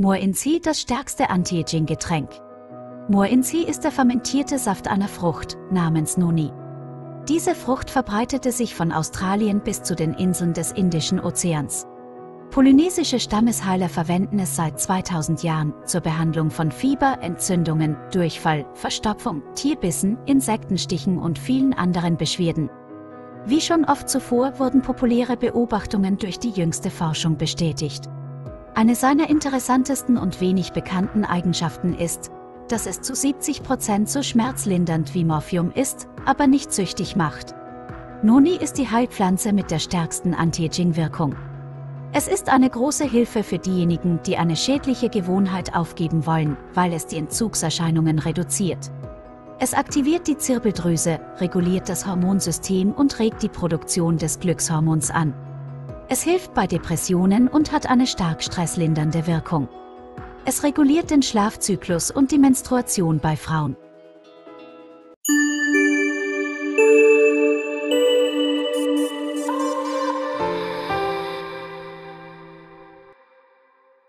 Morinzi das stärkste Anti-Aging-Getränk. Morinzi ist der fermentierte Saft einer Frucht namens Noni. Diese Frucht verbreitete sich von Australien bis zu den Inseln des Indischen Ozeans. Polynesische Stammesheiler verwenden es seit 2000 Jahren zur Behandlung von Fieber, Entzündungen, Durchfall, Verstopfung, Tierbissen, Insektenstichen und vielen anderen Beschwerden. Wie schon oft zuvor wurden populäre Beobachtungen durch die jüngste Forschung bestätigt. Eine seiner interessantesten und wenig bekannten Eigenschaften ist, dass es zu 70 Prozent so schmerzlindernd wie Morphium ist, aber nicht süchtig macht. Noni ist die Heilpflanze mit der stärksten Anti-Aging-Wirkung. Es ist eine große Hilfe für diejenigen, die eine schädliche Gewohnheit aufgeben wollen, weil es die Entzugserscheinungen reduziert. Es aktiviert die Zirbeldrüse, reguliert das Hormonsystem und regt die Produktion des Glückshormons an. Es hilft bei Depressionen und hat eine stark stresslindernde Wirkung. Es reguliert den Schlafzyklus und die Menstruation bei Frauen.